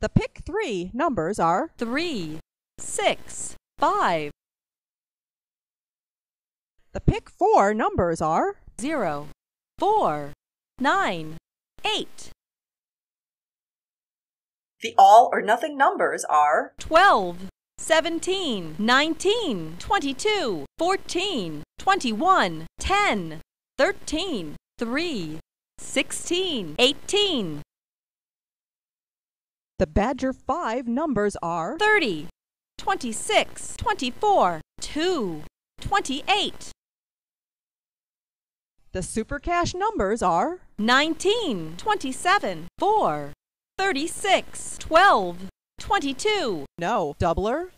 The pick three numbers are three, six, five, the pick four numbers are zero, four, nine, eight, The all or nothing numbers are twelve, seventeen, nineteen, twenty-two, fourteen, twenty-one, ten, thirteen, three, sixteen, eighteen, the Badger five numbers are thirty, twenty-six, twenty-four, two, twenty-eight, the Super Cash numbers are 19, 27, 4, 36, 12, 22, no doubler